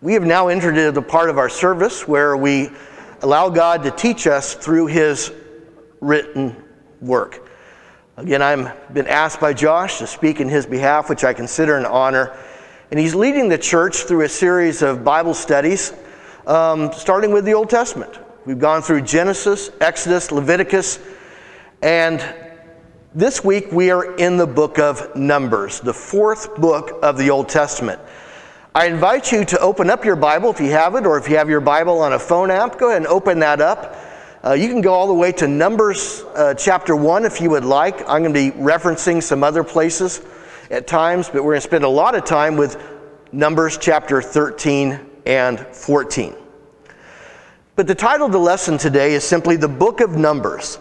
We have now entered into the part of our service where we allow God to teach us through His written work. Again, I've been asked by Josh to speak in his behalf, which I consider an honor. And he's leading the church through a series of Bible studies, um, starting with the Old Testament. We've gone through Genesis, Exodus, Leviticus, and this week we are in the book of Numbers, the fourth book of the Old Testament. I invite you to open up your Bible if you have it, or if you have your Bible on a phone app, go ahead and open that up. Uh, you can go all the way to Numbers uh, chapter 1 if you would like. I'm going to be referencing some other places at times, but we're going to spend a lot of time with Numbers chapter 13 and 14. But the title of the lesson today is simply The Book of Numbers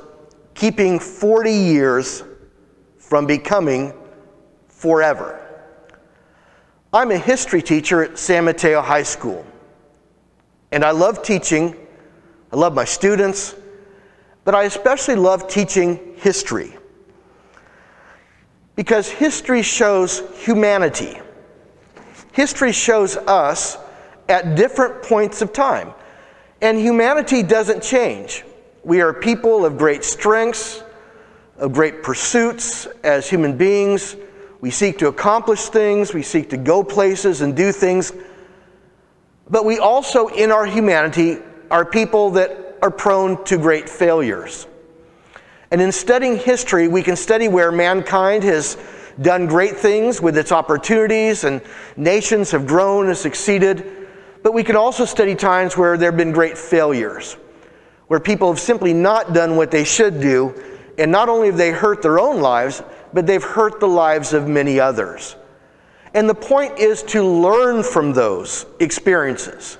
Keeping 40 Years from Becoming Forever. I'm a history teacher at San Mateo High School, and I love teaching. I love my students, but I especially love teaching history because history shows humanity. History shows us at different points of time, and humanity doesn't change. We are people of great strengths, of great pursuits as human beings. We seek to accomplish things, we seek to go places and do things. But we also, in our humanity, are people that are prone to great failures. And in studying history, we can study where mankind has done great things with its opportunities and nations have grown and succeeded. But we can also study times where there have been great failures, where people have simply not done what they should do. And not only have they hurt their own lives, but they've hurt the lives of many others. And the point is to learn from those experiences.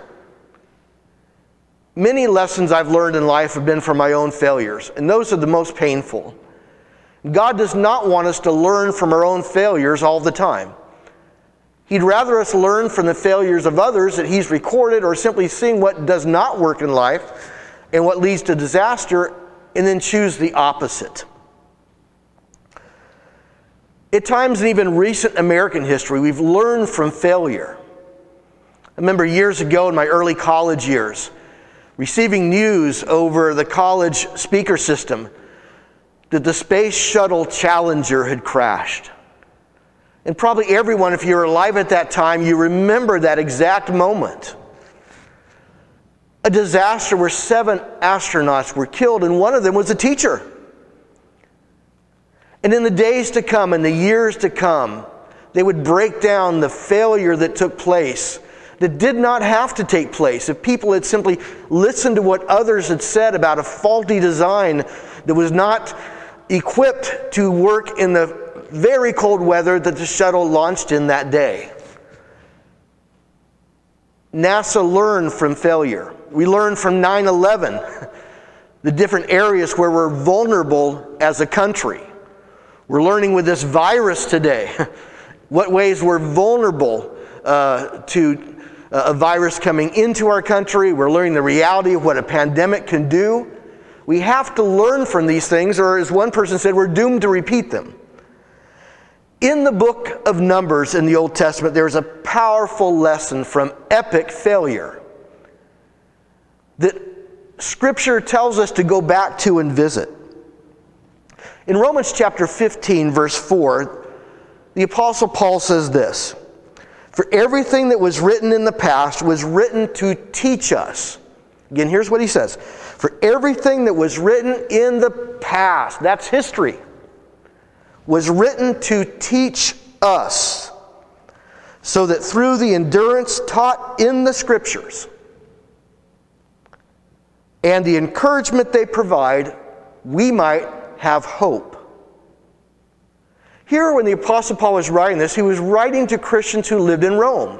Many lessons I've learned in life have been from my own failures, and those are the most painful. God does not want us to learn from our own failures all the time. He'd rather us learn from the failures of others that He's recorded or simply seeing what does not work in life and what leads to disaster and then choose the opposite. At times in even recent American history, we've learned from failure. I remember years ago in my early college years, receiving news over the college speaker system that the Space Shuttle Challenger had crashed. And probably everyone, if you were alive at that time, you remember that exact moment. A disaster where seven astronauts were killed, and one of them was a teacher. And in the days to come, in the years to come, they would break down the failure that took place that did not have to take place if people had simply listened to what others had said about a faulty design that was not equipped to work in the very cold weather that the shuttle launched in that day. NASA learned from failure. We learned from 9 11 the different areas where we're vulnerable as a country. We're learning with this virus today what ways we're vulnerable uh, to a virus coming into our country. We're learning the reality of what a pandemic can do. We have to learn from these things, or as one person said, we're doomed to repeat them. In the book of Numbers in the Old Testament, there's a powerful lesson from epic failure that Scripture tells us to go back to and visit. In Romans chapter 15, verse 4, the Apostle Paul says this For everything that was written in the past was written to teach us. Again, here's what he says For everything that was written in the past, that's history, was written to teach us, so that through the endurance taught in the Scriptures and the encouragement they provide, we might have hope. Here, when the Apostle Paul was writing this, he was writing to Christians who lived in Rome.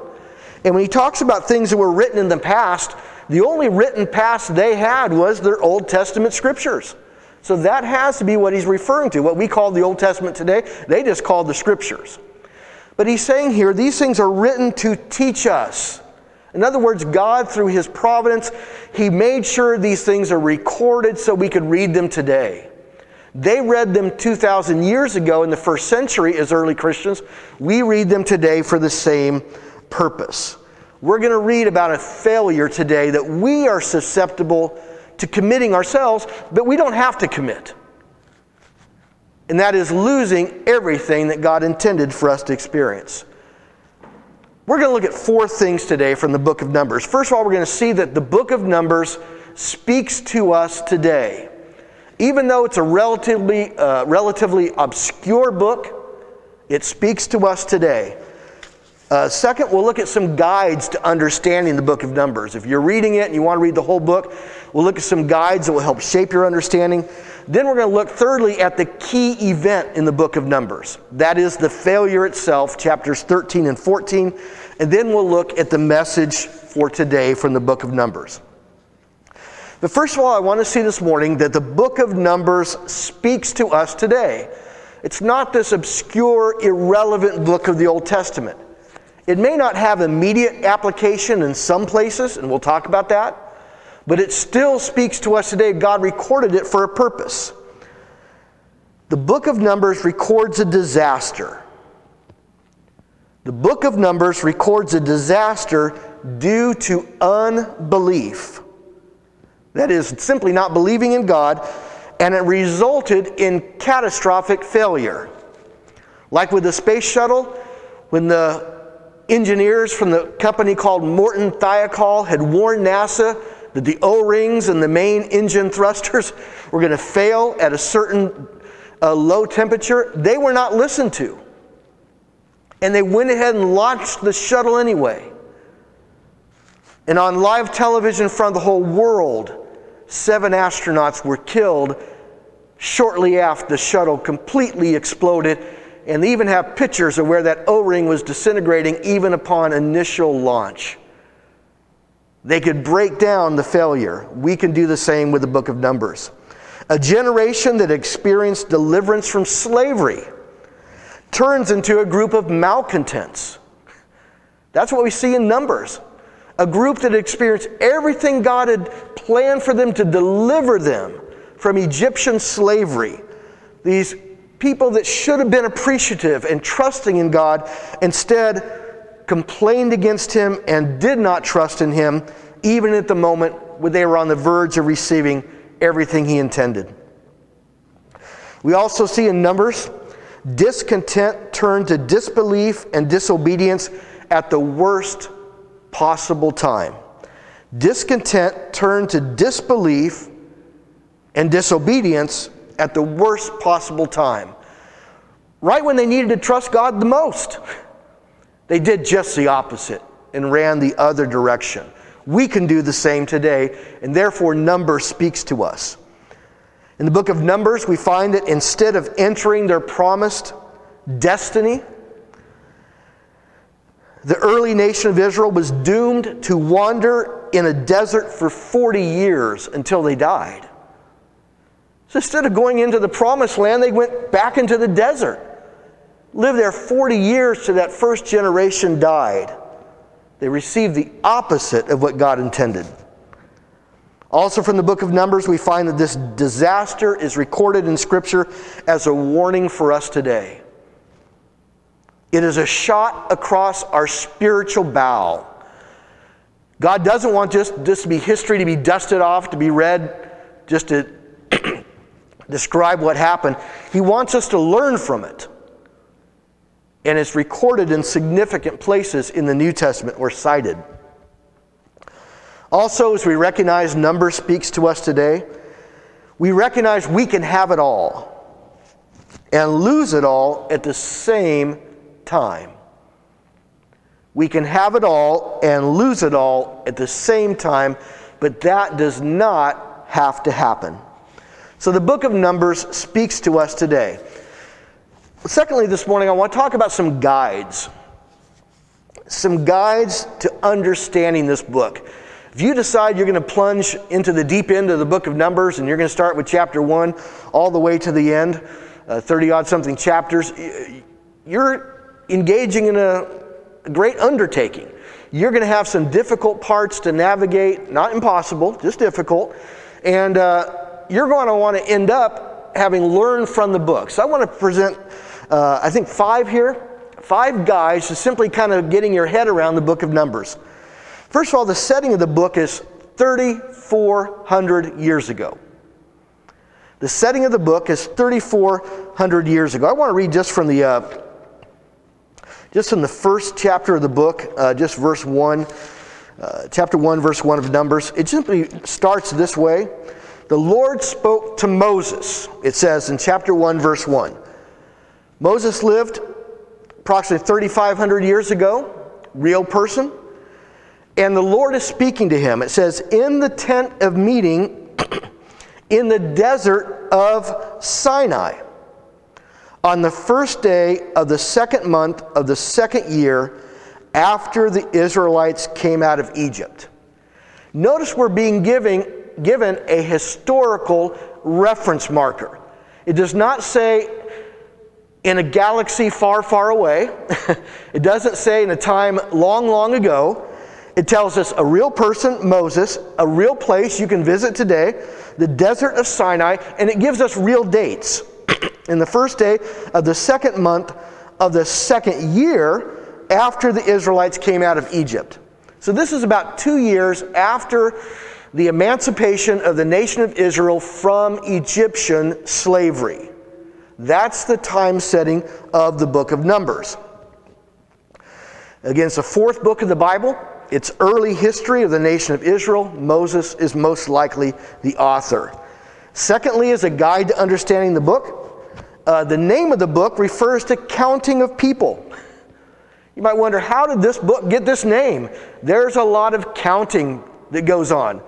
And when he talks about things that were written in the past, the only written past they had was their Old Testament scriptures. So that has to be what he's referring to. What we call the Old Testament today, they just call the scriptures. But he's saying here, these things are written to teach us. In other words, God, through his providence, he made sure these things are recorded so we could read them today. They read them 2,000 years ago in the first century as early Christians. We read them today for the same purpose. we're going to read about a failure today that we are susceptible to committing ourselves, but we don't have to commit. And that is losing everything that God intended for us to experience. We're going to look at four things today from the book of Numbers. First of all, we're going to see that the book of Numbers speaks to us today. Even though it's a relatively, uh, relatively obscure book, it speaks to us today. Uh, second, we'll look at some guides to understanding the book of Numbers. If you're reading it and you want to read the whole book, we'll look at some guides that will help shape your understanding. Then we're going to look thirdly at the key event in the book of Numbers. That is the failure itself, chapters 13 and 14. And then we'll look at the message for today from the book of Numbers. But first of all, I want to see this morning that the book of Numbers speaks to us today. It's not this obscure, irrelevant book of the Old Testament. It may not have immediate application in some places, and we'll talk about that, but it still speaks to us today. God recorded it for a purpose. The book of Numbers records a disaster. The book of Numbers records a disaster due to unbelief. That is, simply not believing in God, and it resulted in catastrophic failure. Like with the space shuttle, when the engineers from the company called Morton Thiokol had warned NASA that the O rings and the main engine thrusters were going to fail at a certain uh, low temperature. They were not listened to. And they went ahead and launched the shuttle anyway. And on live television in front of the whole world, seven astronauts were killed shortly after the shuttle completely exploded and they even have pictures of where that O ring was disintegrating even upon initial launch. They could break down the failure. We can do the same with the book of Numbers. A generation that experienced deliverance from slavery turns into a group of malcontents. That's what we see in Numbers. A group that experienced everything God had planned for them to deliver them from Egyptian slavery. These people that should have been appreciative and trusting in God instead complained against him and did not trust in him, even at the moment when they were on the verge of receiving everything he intended. We also see in Numbers discontent turned to disbelief and disobedience at the worst possible time. Discontent turned to disbelief and disobedience at the worst possible time. Right when they needed to trust God the most, they did just the opposite and ran the other direction. We can do the same today, and therefore, number speaks to us. In the book of Numbers, we find that instead of entering their promised destiny, the early nation of Israel was doomed to wander in a desert for 40 years until they died. So instead of going into the promised land, they went back into the desert. Lived there 40 years till that first generation died. They received the opposite of what God intended. Also, from the book of Numbers, we find that this disaster is recorded in Scripture as a warning for us today. It is a shot across our spiritual bow. God doesn't want just this to be history to be dusted off, to be read, just to describe what happened. He wants us to learn from it. And it's recorded in significant places in the New Testament or cited. Also, as we recognize number speaks to us today, we recognize we can have it all and lose it all at the same time. We can have it all and lose it all at the same time, but that does not have to happen. So the book of Numbers speaks to us today. Secondly, this morning, I want to talk about some guides. Some guides to understanding this book. If you decide you're going to plunge into the deep end of the book of Numbers and you're going to start with chapter 1 all the way to the end, 30 uh, odd something chapters, you're engaging in a great undertaking. You're going to have some difficult parts to navigate, not impossible, just difficult. And uh, you're going to want to end up having learned from the book. So I want to present, uh, I think, five here, five guys to simply kind of getting your head around the book of Numbers. First of all, the setting of the book is 3,400 years ago. The setting of the book is 3,400 years ago. I want to read just from the uh, just in the first chapter of the book, uh, just verse one, uh, chapter one, verse one of Numbers. It simply starts this way: The Lord spoke to Moses. It says in chapter one, verse one. Moses lived approximately 3,500 years ago, real person, and the Lord is speaking to him. It says, "In the tent of meeting." in the desert of Sinai on the first day of the second month of the second year after the Israelites came out of Egypt. Notice we're being giving, given a historical reference marker. It does not say in a galaxy far, far away. it doesn't say in a time long, long ago. It tells us a real person, Moses, a real place you can visit today, the desert of Sinai, and it gives us real dates. in the first day of the second month of the second year after the Israelites came out of Egypt. So this is about two years after the emancipation of the nation of Israel from Egyptian slavery. That's the time setting of the book of Numbers. Again, it's the fourth book of the Bible its early history of the nation of Israel, Moses is most likely the author. Secondly, as a guide to understanding the book, uh, the name of the book refers to counting of people. You might wonder, how did this book get this name? There's a lot of counting that goes on.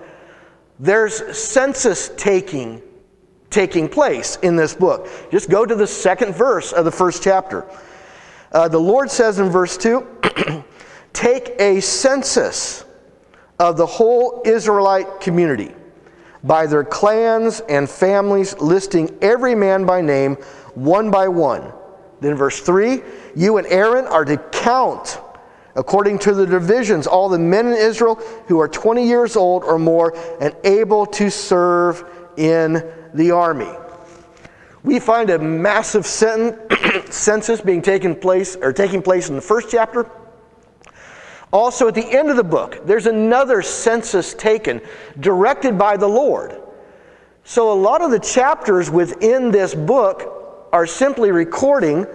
There's census taking taking place in this book. Just go to the second verse of the first chapter. Uh, the Lord says in verse 2 take a census of the whole Israelite community by their clans and families, listing every man by name, one by one. Then, verse 3 you and Aaron are to count according to the divisions all the men in Israel who are 20 years old or more and able to serve in the army. We find a massive census being taken place or taking place in the first chapter also, at the end of the book, there's another census taken directed by the Lord. So, a lot of the chapters within this book are simply recording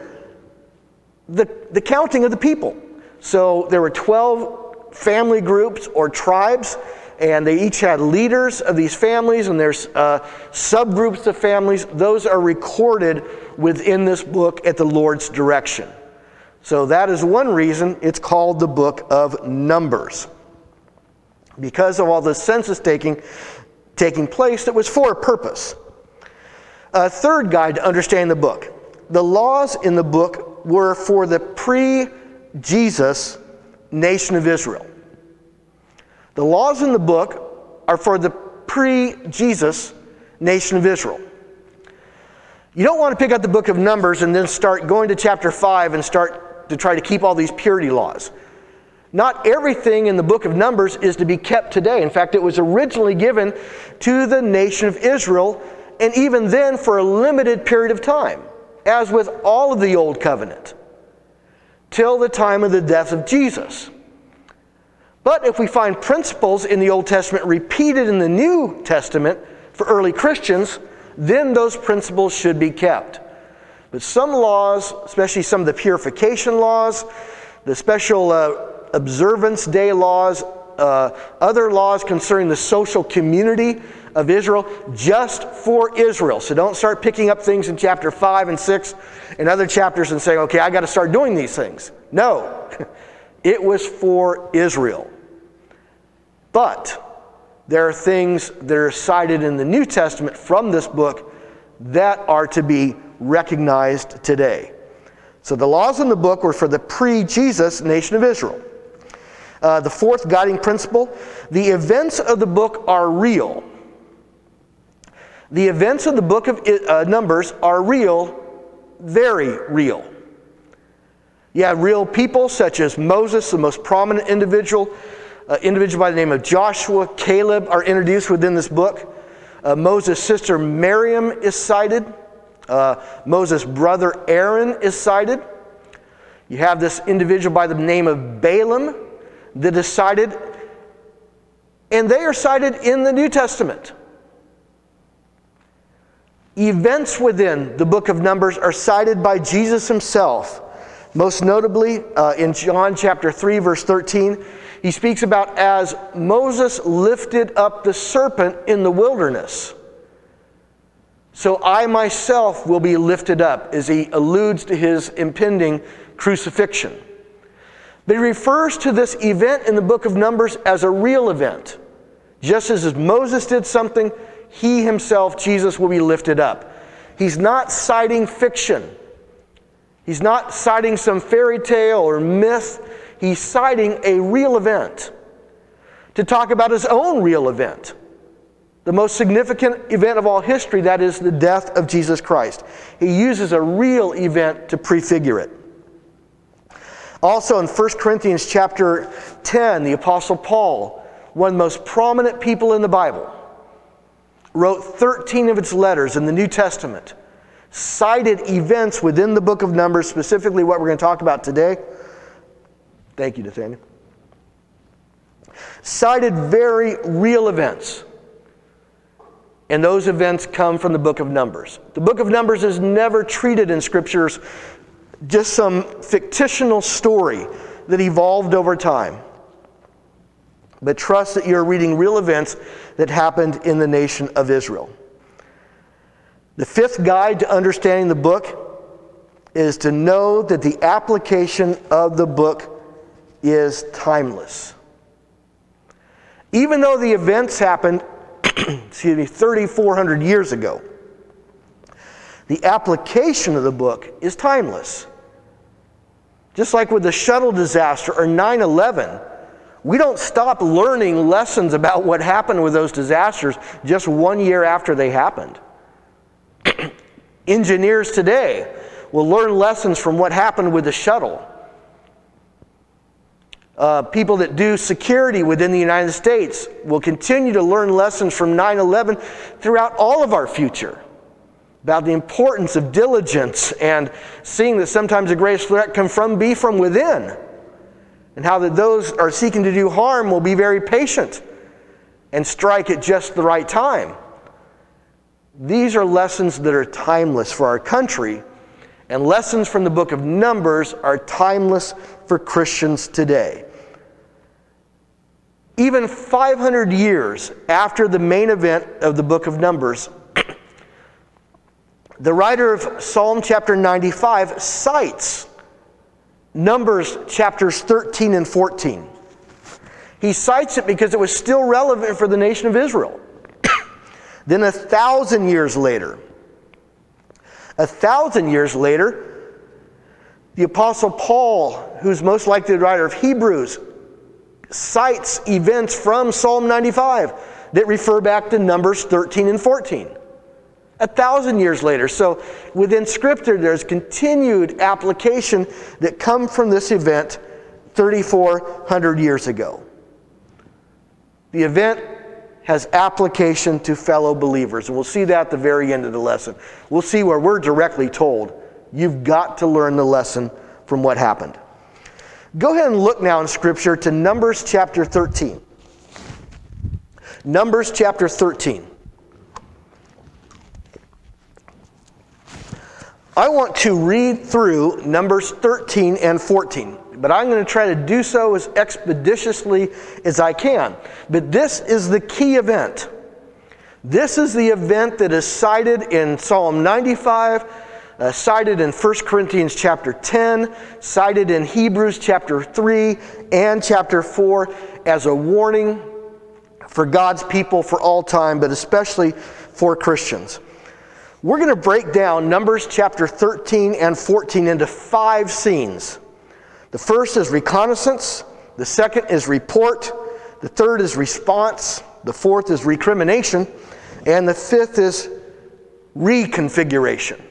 the, the counting of the people. So, there were 12 family groups or tribes, and they each had leaders of these families, and there's uh, subgroups of families. Those are recorded within this book at the Lord's direction. So that is one reason it's called the book of Numbers. Because of all the census taking taking place that was for a purpose. A third guide to understand the book. The laws in the book were for the pre Jesus nation of Israel. The laws in the book are for the pre Jesus nation of Israel. You don't want to pick up the book of Numbers and then start going to chapter 5 and start to try to keep all these purity laws. Not everything in the book of Numbers is to be kept today. In fact, it was originally given to the nation of Israel, and even then for a limited period of time, as with all of the Old Covenant, till the time of the death of Jesus. But if we find principles in the Old Testament repeated in the New Testament for early Christians, then those principles should be kept. But some laws, especially some of the purification laws, the special uh, observance day laws, uh, other laws concerning the social community of Israel, just for Israel. So don't start picking up things in chapter 5 and 6 and other chapters and saying, okay, I got to start doing these things. No, it was for Israel. But there are things that are cited in the New Testament from this book that are to be recognized today. So the laws in the book were for the pre Jesus nation of Israel. Uh, the fourth guiding principle the events of the book are real. The events of the book of uh, Numbers are real, very real. You have real people such as Moses, the most prominent individual, uh, individual by the name of Joshua, Caleb are introduced within this book. Uh, Moses' sister Miriam is cited. Uh, Moses' brother Aaron is cited. You have this individual by the name of Balaam that is cited. And they are cited in the New Testament. Events within the book of Numbers are cited by Jesus himself. Most notably, uh, in John chapter 3, verse 13, he speaks about as Moses lifted up the serpent in the wilderness. So I myself will be lifted up, as he alludes to his impending crucifixion. But he refers to this event in the book of Numbers as a real event. Just as Moses did something, he himself, Jesus, will be lifted up. He's not citing fiction. He's not citing some fairy tale or myth. He's citing a real event to talk about his own real event. The most significant event of all history, that is the death of Jesus Christ. He uses a real event to prefigure it. Also in 1 Corinthians chapter 10, the Apostle Paul, one of the most prominent people in the Bible, wrote 13 of its letters in the New Testament, cited events within the book of Numbers, specifically what we're going to talk about today. Thank you, Nathaniel. Cited very real events. And those events come from the book of Numbers. The book of Numbers is never treated in scriptures just some fictional story that evolved over time but trust that you're reading real events that happened in the nation of Israel. The fifth guide to understanding the book is to know that the application of the book is timeless. Even though the events happened, excuse me, 3,400 years ago, the application of the book is timeless. Just like with the shuttle disaster or 9 11, we don't stop learning lessons about what happened with those disasters just one year after they happened. Engineers today will learn lessons from what happened with the shuttle. Uh, people that do security within the United States will continue to learn lessons from 9 11 throughout all of our future about the importance of diligence and seeing that sometimes the greatest threat can from be from within and how that those are seeking to do harm will be very patient and strike at just the right time. These are lessons that are timeless for our country, and lessons from the book of Numbers are timeless for Christians today. Even 500 years after the main event of the book of Numbers, the writer of Psalm chapter 95 cites Numbers chapters 13 and 14. He cites it because it was still relevant for the nation of Israel. then, a thousand years later, a thousand years later, the Apostle Paul, who's most likely the writer of Hebrews, cites events from Psalm 95 that refer back to Numbers 13 and 14 a thousand years later. So within Scripture, there's continued application that come from this event 3,400 years ago. The event has application to fellow believers, and we'll see that at the very end of the lesson. We'll see where we're directly told you've got to learn the lesson from what happened. Go ahead and look now in Scripture to Numbers chapter 13. Numbers chapter 13. I want to read through Numbers 13 and 14, but I'm going to try to do so as expeditiously as I can. But this is the key event. This is the event that is cited in Psalm 95, uh, cited in 1 Corinthians chapter 10, cited in Hebrews chapter 3 and chapter 4 as a warning for God's people for all time, but especially for Christians. We're going to break down Numbers chapter 13 and 14 into five scenes. The first is reconnaissance, the second is report, the third is response, the fourth is recrimination, and the fifth is reconfiguration.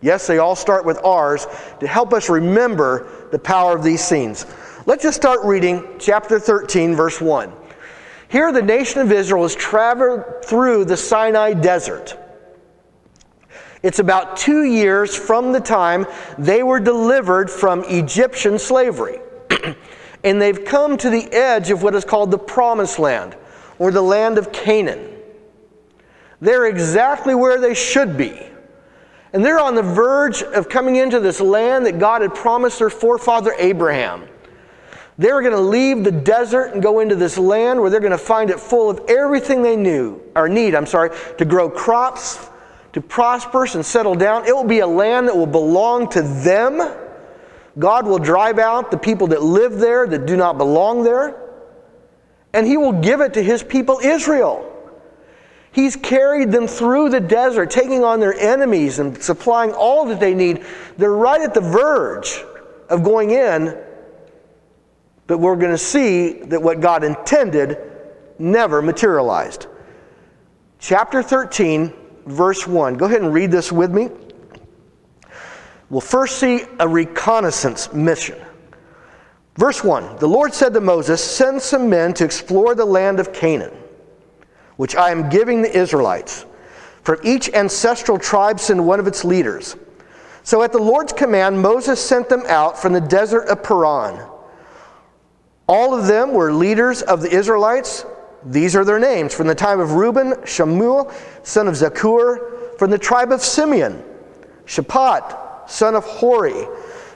Yes, they all start with R's to help us remember the power of these scenes. Let's just start reading chapter 13, verse 1. Here, the nation of Israel has traveled through the Sinai desert. It's about two years from the time they were delivered from Egyptian slavery. and they've come to the edge of what is called the Promised Land, or the land of Canaan. They're exactly where they should be. And they're on the verge of coming into this land that God had promised their forefather Abraham. They're going to leave the desert and go into this land where they're going to find it full of everything they knew or need, I'm sorry, to grow crops, to prosper and settle down. It will be a land that will belong to them. God will drive out the people that live there that do not belong there. And he will give it to his people Israel. He's carried them through the desert, taking on their enemies and supplying all that they need. They're right at the verge of going in, but we're going to see that what God intended never materialized. Chapter 13, verse 1. Go ahead and read this with me. We'll first see a reconnaissance mission. Verse 1 The Lord said to Moses, Send some men to explore the land of Canaan which I am giving the Israelites. From each ancestral tribe send one of its leaders. So at the Lord's command, Moses sent them out from the desert of Paran. All of them were leaders of the Israelites. These are their names. From the time of Reuben, Shamuel, son of Zakkur. From the tribe of Simeon, Shaphat, son of Hori.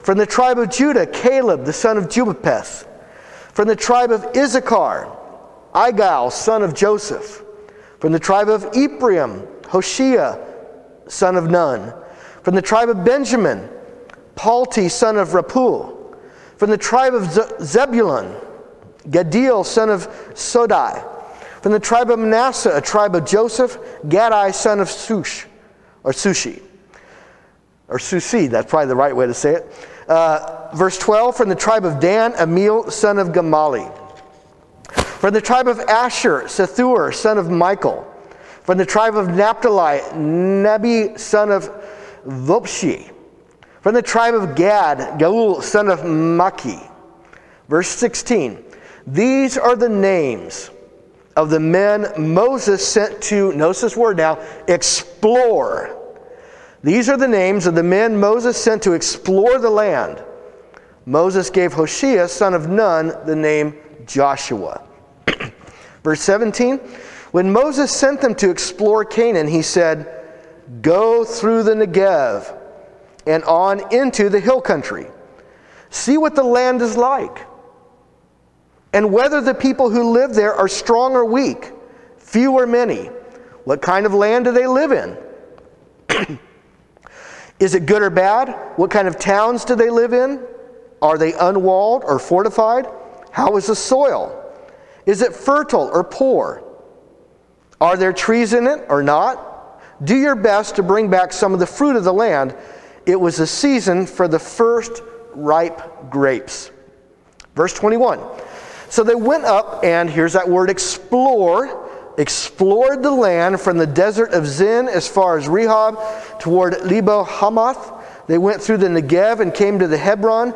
From the tribe of Judah, Caleb, the son of Jubapeth. From the tribe of Issachar, Igal, son of Joseph. From the tribe of Ephraim, Hoshea, son of Nun. From the tribe of Benjamin, Palti, son of Rapul. From the tribe of Zebulun, Gaddiel, son of Sodai. From the tribe of Manasseh, a tribe of Joseph, Gadai, son of Sush, or Sushi. Or Susi, that's probably the right way to say it. Uh, verse 12, from the tribe of Dan, Emil, son of Gamali. From the tribe of Asher, Sethur, son of Michael. From the tribe of Naphtali, Nebi, son of Vopshi. From the tribe of Gad, Gaul, son of Maki. Verse 16. These are the names of the men Moses sent to, notice this word now, explore. These are the names of the men Moses sent to explore the land. Moses gave Hoshea, son of Nun, the name Joshua. Verse 17 When Moses sent them to explore Canaan, he said, Go through the Negev and on into the hill country. See what the land is like, and whether the people who live there are strong or weak, few or many. What kind of land do they live in? is it good or bad? What kind of towns do they live in? Are they unwalled or fortified? How is the soil? Is it fertile or poor? Are there trees in it or not? Do your best to bring back some of the fruit of the land. It was a season for the first ripe grapes. Verse 21. So they went up and, here's that word explore, explored the land from the desert of Zin as far as Rehob toward Lebo Hamath. They went through the Negev and came to the Hebron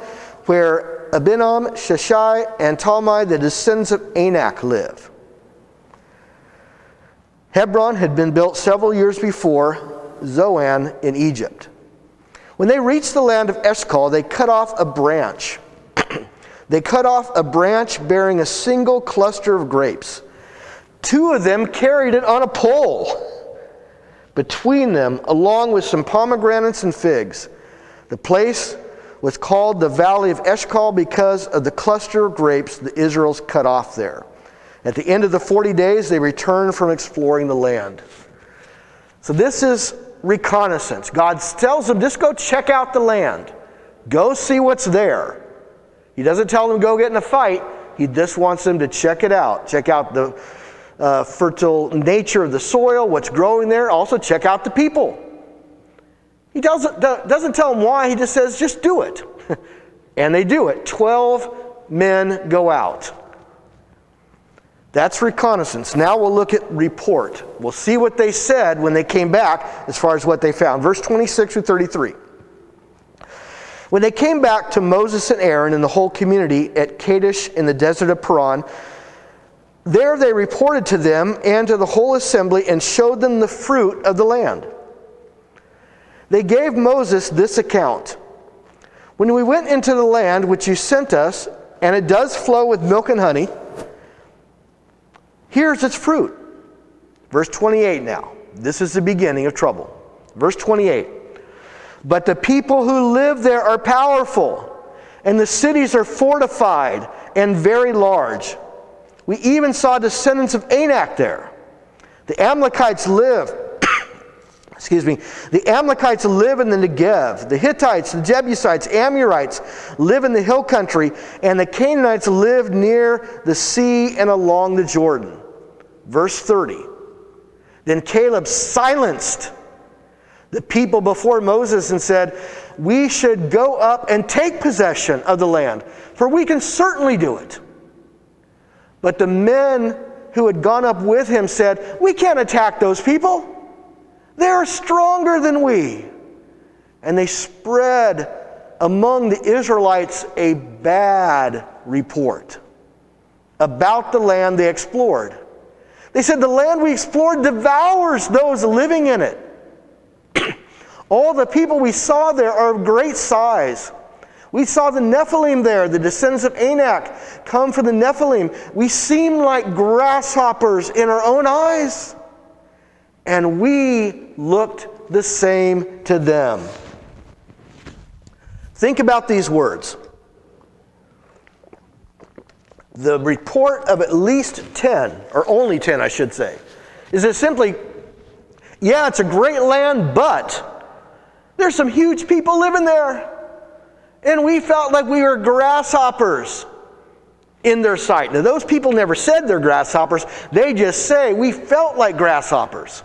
where Abinam, Sheshai, and Talmai, the descendants of Anak, live. Hebron had been built several years before Zoan in Egypt. When they reached the land of Eshcol, they cut off a branch. they cut off a branch bearing a single cluster of grapes. Two of them carried it on a pole. Between them, along with some pomegranates and figs, the place was called the Valley of Eshcol because of the cluster of grapes the Israels cut off there. At the end of the 40 days, they returned from exploring the land. So this is reconnaissance. God tells them, just go check out the land. Go see what's there. He doesn't tell them go get in a fight. He just wants them to check it out. Check out the uh, fertile nature of the soil, what's growing there. Also, check out the people. He doesn't, doesn't tell them why, he just says, just do it. and they do it. Twelve men go out. That's reconnaissance. Now we'll look at report. We'll see what they said when they came back as far as what they found. Verse 26 through 33. When they came back to Moses and Aaron and the whole community at Kadesh in the desert of Paran, there they reported to them and to the whole assembly and showed them the fruit of the land. They gave Moses this account When we went into the land which you sent us, and it does flow with milk and honey, Here's its fruit. Verse 28 now. This is the beginning of trouble. Verse 28. But the people who live there are powerful, and the cities are fortified and very large. We even saw descendants of Anak there. The Amalekites live, excuse me, the Amalekites live in the Negev. The Hittites, the Jebusites, Amorites live in the hill country, and the Canaanites live near the sea and along the Jordan. Verse 30. Then Caleb silenced the people before Moses and said, We should go up and take possession of the land, for we can certainly do it. But the men who had gone up with him said, We can't attack those people. They're stronger than we. And they spread among the Israelites a bad report about the land they explored. They said, The land we explored devours those living in it. All the people we saw there are of great size. We saw the Nephilim there, the descendants of Anak, come from the Nephilim. We seem like grasshoppers in our own eyes. And we looked the same to them. Think about these words. The report of at least 10, or only 10, I should say, is it simply, yeah, it's a great land, but there's some huge people living there. And we felt like we were grasshoppers in their sight. Now, those people never said they're grasshoppers, they just say, We felt like grasshoppers.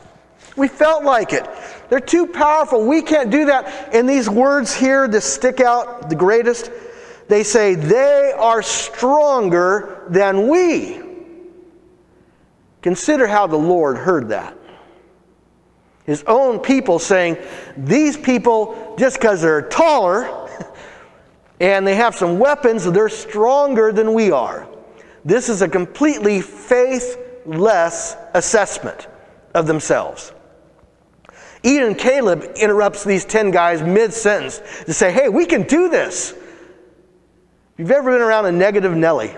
We felt like it. They're too powerful. We can't do that. And these words here that stick out the greatest, they say, They are stronger than we. Consider how the Lord heard that. His own people saying, These people, just because they're taller, and they have some weapons, they're stronger than we are. This is a completely faithless assessment of themselves. Even Caleb interrupts these 10 guys mid sentence to say, hey, we can do this. If you've ever been around a negative Nelly,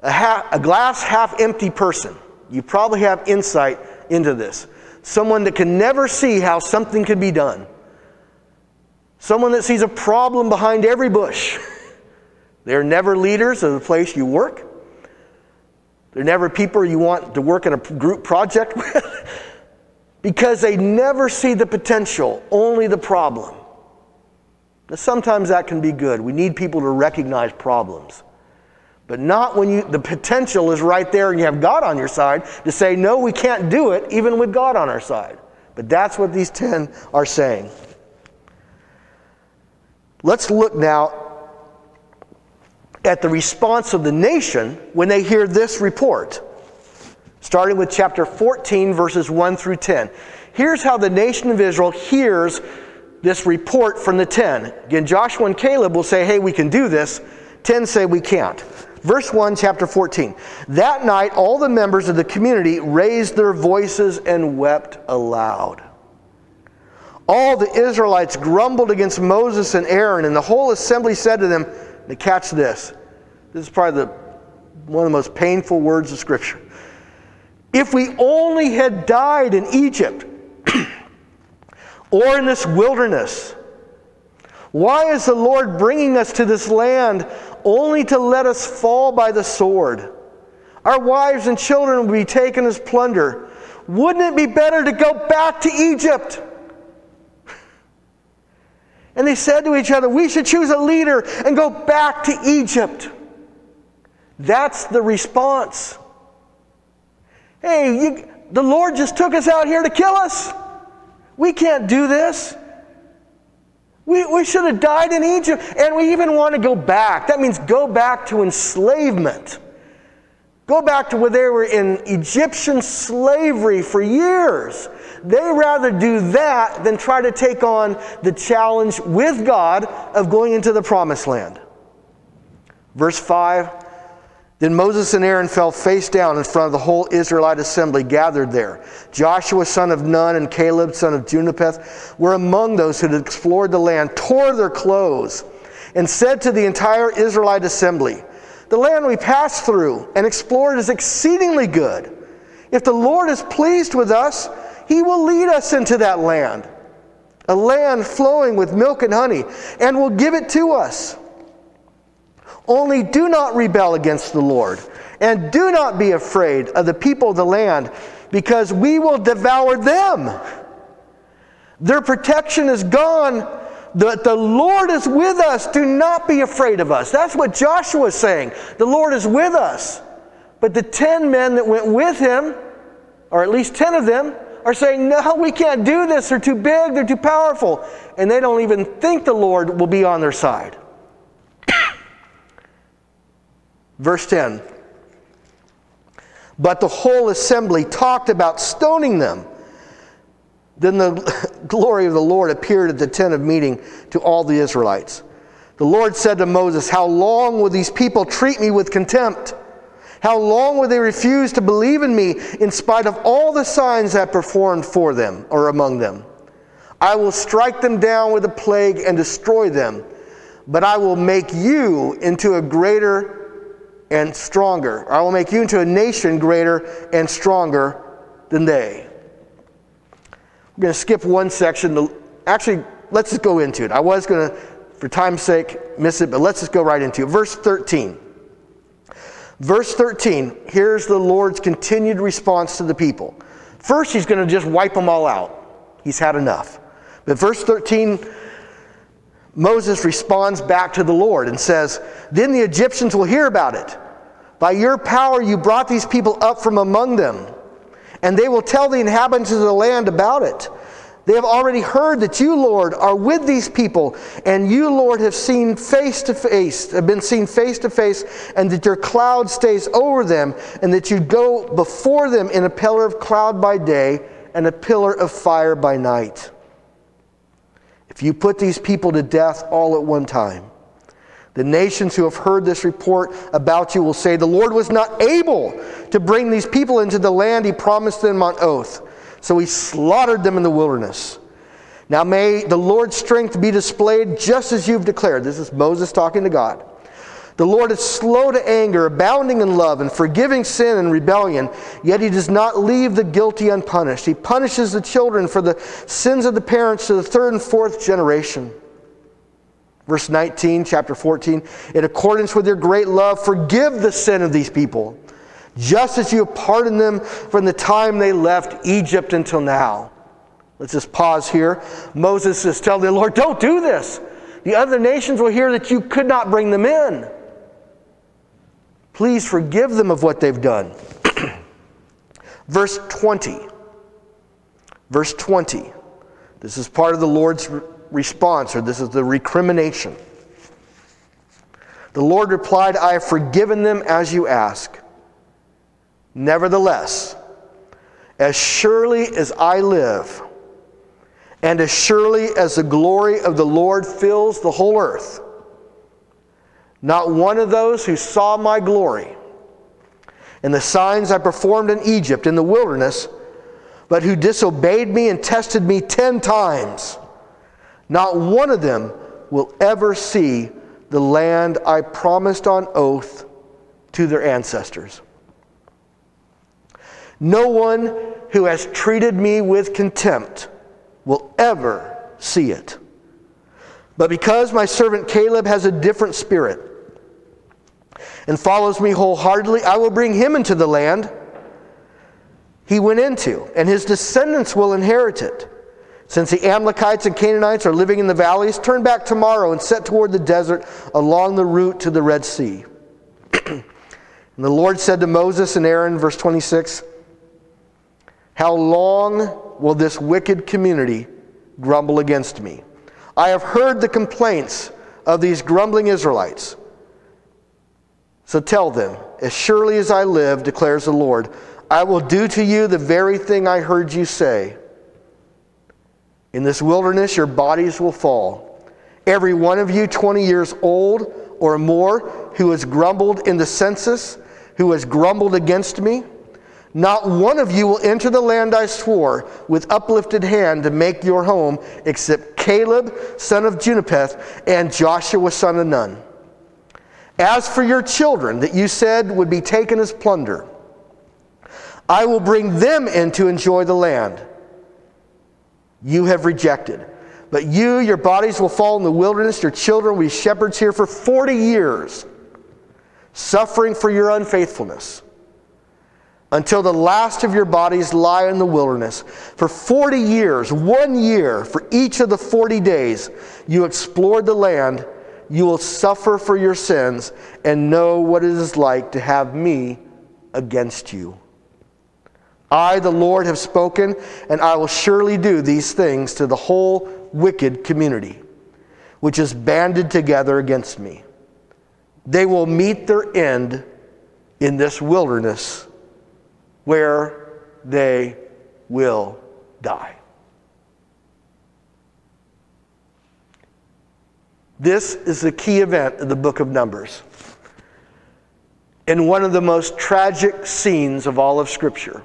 a, half, a glass half empty person, you probably have insight into this. Someone that can never see how something could be done Someone that sees a problem behind every bush. They're never leaders of the place you work. They're never people you want to work in a group project with because they never see the potential, only the problem. Now, sometimes that can be good. We need people to recognize problems. But not when you, the potential is right there and you have God on your side to say, no, we can't do it, even with God on our side. But that's what these 10 are saying. Let's look now at the response of the nation when they hear this report. Starting with chapter 14, verses 1 through 10. Here's how the nation of Israel hears this report from the 10. Again, Joshua and Caleb will say, hey, we can do this. 10 say we can't. Verse 1, chapter 14. That night, all the members of the community raised their voices and wept aloud all the Israelites grumbled against Moses and Aaron, and the whole assembly said to them, to catch this. This is probably the, one of the most painful words of Scripture. If we only had died in Egypt or in this wilderness, why is the Lord bringing us to this land only to let us fall by the sword? Our wives and children will be taken as plunder. Wouldn't it be better to go back to Egypt? And they said to each other, We should choose a leader and go back to Egypt. That's the response. Hey, you, the Lord just took us out here to kill us. We can't do this. We, we should have died in Egypt. And we even want to go back. That means go back to enslavement. Go back to where they were in Egyptian slavery for years. They rather do that than try to take on the challenge with God of going into the promised land. Verse 5 Then Moses and Aaron fell face down in front of the whole Israelite assembly gathered there. Joshua, son of Nun, and Caleb, son of Jephunneh, were among those who had explored the land, tore their clothes, and said to the entire Israelite assembly, The land we passed through and explored is exceedingly good. If the Lord is pleased with us, he will lead us into that land, a land flowing with milk and honey, and will give it to us. Only do not rebel against the Lord, and do not be afraid of the people of the land, because we will devour them. Their protection is gone. The, the Lord is with us. Do not be afraid of us. That's what Joshua is saying. The Lord is with us. But the 10 men that went with him, or at least 10 of them, are saying, No, we can't do this. They're too big, they're too powerful. And they don't even think the Lord will be on their side. Verse 10 But the whole assembly talked about stoning them. Then the glory of the Lord appeared at the tent of meeting to all the Israelites. The Lord said to Moses, How long will these people treat me with contempt? How long will they refuse to believe in me in spite of all the signs I performed for them or among them? I will strike them down with a plague and destroy them, but I will make you into a greater and stronger. I will make you into a nation greater and stronger than they. I'm going to skip one section. Actually, let's just go into it. I was going to, for time's sake, miss it, but let's just go right into it. Verse 13. Verse 13, here's the Lord's continued response to the people. First, he's going to just wipe them all out. He's had enough. But verse 13, Moses responds back to the Lord and says, Then the Egyptians will hear about it. By your power, you brought these people up from among them, and they will tell the inhabitants of the land about it. They have already heard that you, Lord, are with these people, and you, Lord, have seen face to face, have been seen face to face, and that your cloud stays over them, and that you go before them in a pillar of cloud by day and a pillar of fire by night. If you put these people to death all at one time, the nations who have heard this report about you will say, The Lord was not able to bring these people into the land he promised them on oath. So he slaughtered them in the wilderness. Now may the Lord's strength be displayed just as you've declared. This is Moses talking to God. The Lord is slow to anger, abounding in love, and forgiving sin and rebellion, yet he does not leave the guilty unpunished. He punishes the children for the sins of the parents to the third and fourth generation. Verse 19, chapter 14, in accordance with your great love, forgive the sin of these people, just as you have pardoned them from the time they left Egypt until now. Let's just pause here. Moses is telling the Lord, don't do this. The other nations will hear that you could not bring them in. Please forgive them of what they've done. Verse 20. Verse 20. This is part of the Lord's response, or this is the recrimination. The Lord replied, I have forgiven them as you ask. Nevertheless, as surely as I live, and as surely as the glory of the Lord fills the whole earth, not one of those who saw my glory and the signs I performed in Egypt in the wilderness, but who disobeyed me and tested me ten times, not one of them will ever see the land I promised on oath to their ancestors. No one who has treated me with contempt will ever see it. But because my servant Caleb has a different spirit and follows me wholeheartedly, I will bring him into the land he went into, and his descendants will inherit it. Since the Amalekites and Canaanites are living in the valleys, turn back tomorrow and set toward the desert along the route to the Red Sea. and the Lord said to Moses and Aaron, verse 26, How long will this wicked community grumble against me? I have heard the complaints of these grumbling Israelites. So tell them, As surely as I live, declares the Lord, I will do to you the very thing I heard you say. In this wilderness, your bodies will fall. Every one of you, 20 years old or more, who has grumbled in the census, who has grumbled against me, not one of you will enter the land I swore with uplifted hand to make your home, except Caleb, son of Jephunneh, and Joshua, son of Nun. As for your children that you said would be taken as plunder, I will bring them in to enjoy the land you have rejected. But you, your bodies will fall in the wilderness, your children will be shepherds here for 40 years, suffering for your unfaithfulness, until the last of your bodies lie in the wilderness. For 40 years, one year for each of the 40 days you explored the land, you will suffer for your sins and know what it is like to have me against you. I, the Lord, have spoken, and I will surely do these things to the whole wicked community, which is banded together against me. They will meet their end in this wilderness where they will die. This is the key event of the book of Numbers. In one of the most tragic scenes of all of Scripture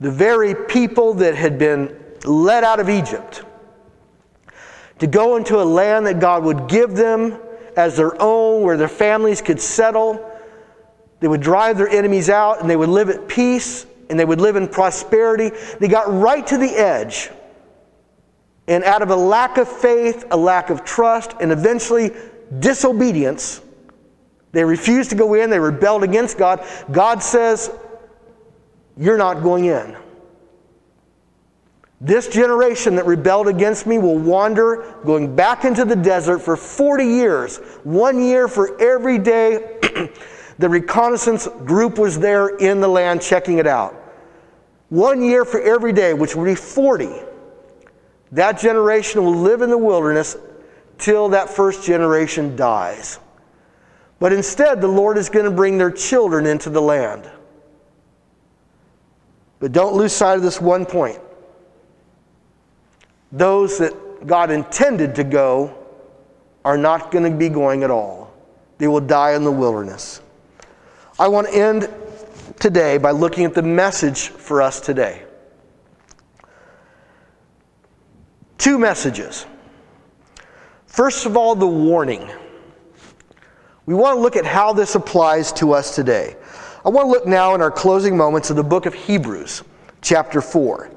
the very people that had been led out of Egypt to go into a land that God would give them as their own, where their families could settle. They would drive their enemies out and they would live at peace and they would live in prosperity. They got right to the edge. And out of a lack of faith, a lack of trust, and eventually disobedience, they refused to go in. They rebelled against God. God says, you're not going in. This generation that rebelled against me will wander, going back into the desert for 40 years, one year for every day. the reconnaissance group was there in the land checking it out. One year for every day, which would be 40. That generation will live in the wilderness till that first generation dies. But instead, the Lord is going to bring their children into the land. But don't lose sight of this one point. Those that God intended to go are not going to be going at all. They will die in the wilderness. I want to end today by looking at the message for us today. Two messages. First of all, the warning. We want to look at how this applies to us today. I want to look now in our closing moments of the book of Hebrews, chapter 4.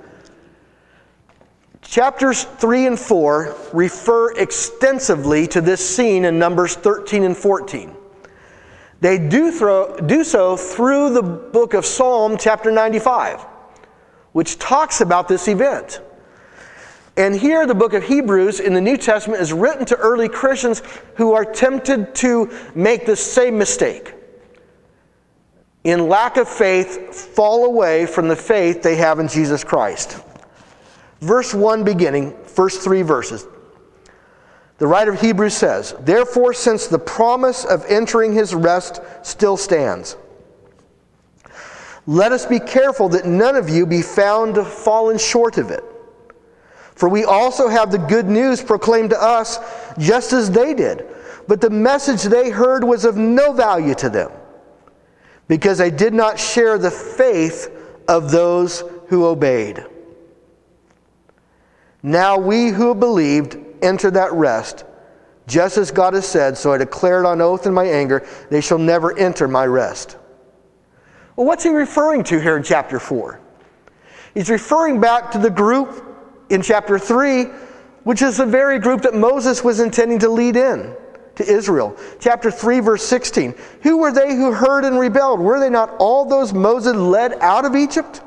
Chapters 3 and 4 refer extensively to this scene in Numbers 13 and 14. They do, throw, do so through the book of Psalm, chapter 95, which talks about this event. And here, the book of Hebrews in the New Testament is written to early Christians who are tempted to make the same mistake in lack of faith, fall away from the faith they have in Jesus Christ. Verse 1 beginning, first three verses. The writer of Hebrews says, Therefore, since the promise of entering his rest still stands, let us be careful that none of you be found fallen short of it. For we also have the good news proclaimed to us just as they did. But the message they heard was of no value to them because they did not share the faith of those who obeyed. Now we who believed enter that rest, just as God has said, so I declared on oath in my anger, they shall never enter my rest. Well, what's he referring to here in chapter 4? He's referring back to the group in chapter 3, which is the very group that Moses was intending to lead in to Israel. Chapter 3, verse 16. Who were they who heard and rebelled? Were they not all those Moses led out of Egypt?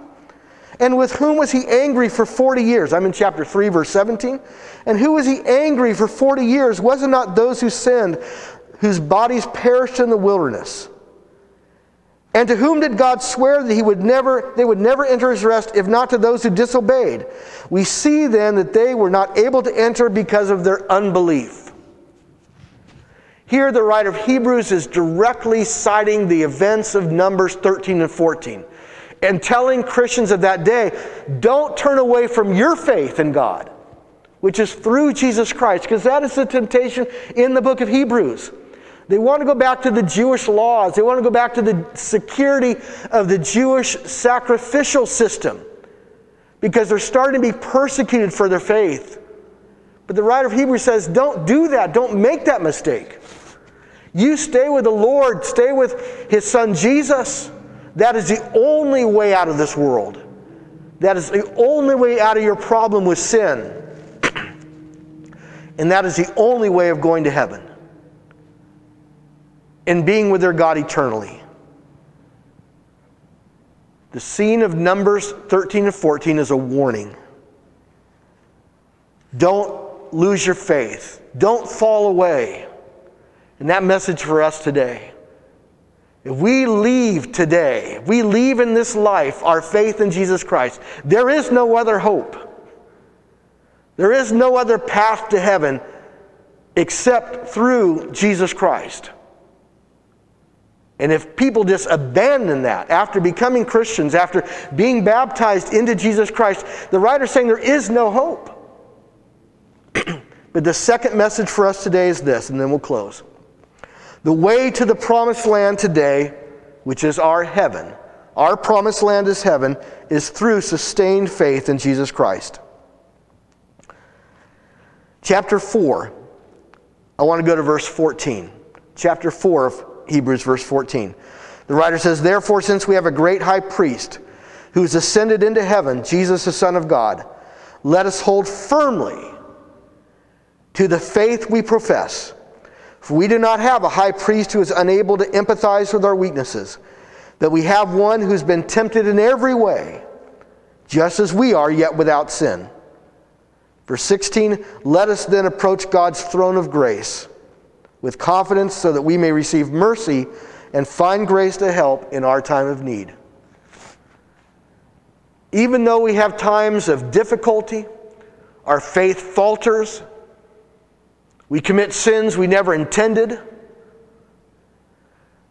And with whom was he angry for 40 years? I'm in chapter 3, verse 17. And who was he angry for 40 years? Was it not those who sinned, whose bodies perished in the wilderness? And to whom did God swear that he would never, they would never enter his rest, if not to those who disobeyed? We see then that they were not able to enter because of their unbelief. Here, the writer of Hebrews is directly citing the events of Numbers 13 and 14 and telling Christians of that day don't turn away from your faith in God, which is through Jesus Christ, because that is the temptation in the book of Hebrews. They want to go back to the Jewish laws, they want to go back to the security of the Jewish sacrificial system because they're starting to be persecuted for their faith. But the writer of Hebrews says, don't do that, don't make that mistake. You stay with the Lord, stay with His Son Jesus. That is the only way out of this world. That is the only way out of your problem with sin. And that is the only way of going to heaven and being with their God eternally. The scene of Numbers 13 and 14 is a warning. Don't lose your faith, don't fall away. And that message for us today. If we leave today, if we leave in this life our faith in Jesus Christ, there is no other hope. There is no other path to heaven except through Jesus Christ. And if people just abandon that after becoming Christians, after being baptized into Jesus Christ, the writer's saying there is no hope. but the second message for us today is this, and then we'll close. The way to the promised land today, which is our heaven, our promised land is heaven, is through sustained faith in Jesus Christ. Chapter 4, I want to go to verse 14. Chapter 4 of Hebrews, verse 14. The writer says, Therefore, since we have a great high priest who has ascended into heaven, Jesus, the Son of God, let us hold firmly to the faith we profess. For we do not have a high priest who is unable to empathize with our weaknesses, that we have one who's been tempted in every way, just as we are, yet without sin. Verse 16 Let us then approach God's throne of grace with confidence so that we may receive mercy and find grace to help in our time of need. Even though we have times of difficulty, our faith falters, we commit sins we never intended.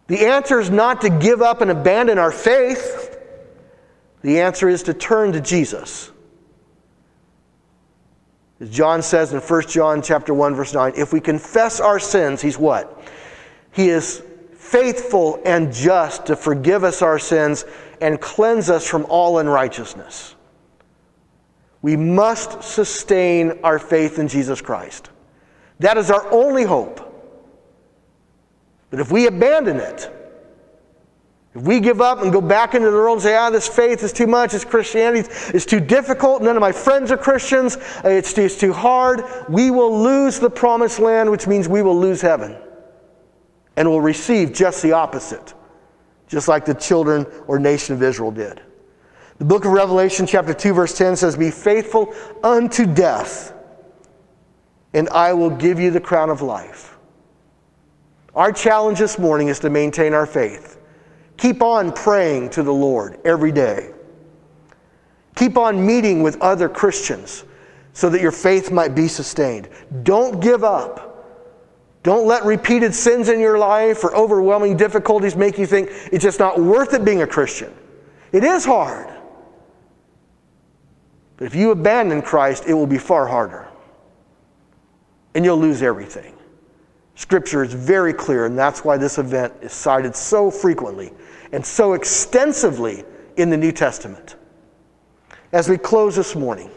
The answer is not to give up and abandon our faith. The answer is to turn to Jesus. As John says in 1 John chapter 1 verse 9, if we confess our sins, he's what? He is faithful and just to forgive us our sins and cleanse us from all unrighteousness. We must sustain our faith in Jesus Christ. That is our only hope. But if we abandon it, if we give up and go back into the world and say, ah, this faith is too much, this Christianity, is too difficult, none of my friends are Christians, it's too, it's too hard, we will lose the promised land, which means we will lose heaven. And will receive just the opposite, just like the children or nation of Israel did. The book of Revelation, chapter 2, verse 10 says, Be faithful unto death and I will give you the crown of life. Our challenge this morning is to maintain our faith. Keep on praying to the Lord every day. Keep on meeting with other Christians so that your faith might be sustained. Don't give up. Don't let repeated sins in your life or overwhelming difficulties make you think it's just not worth it being a Christian. It is hard. But if you abandon Christ, it will be far harder and you'll lose everything. Scripture is very clear, and that's why this event is cited so frequently and so extensively in the New Testament. As we close this morning,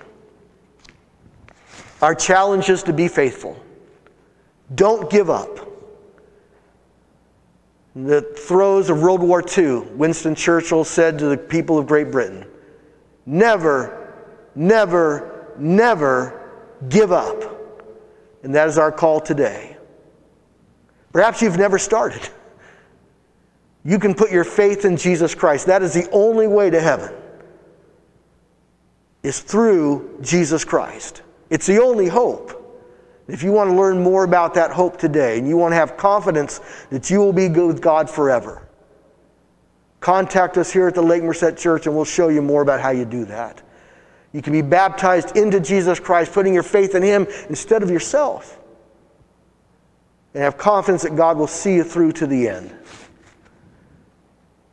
our challenge is to be faithful. Don't give up. In the throes of World War II, Winston Churchill said to the people of Great Britain, Never, never, never give up. And that is our call today. Perhaps you've never started. You can put your faith in Jesus Christ. That is the only way to heaven. Is through Jesus Christ. It's the only hope. If you want to learn more about that hope today and you want to have confidence that you will be good with God forever, contact us here at the Lake Merced Church and we'll show you more about how you do that. You can be baptized into Jesus Christ, putting your faith in Him instead of yourself. And have confidence that God will see you through to the end.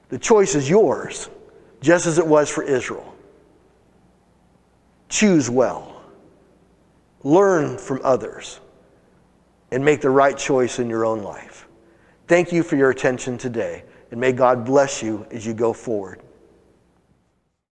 The choice is yours, just as it was for Israel. Choose well, learn from others, and make the right choice in your own life. Thank you for your attention today, and may God bless you as you go forward.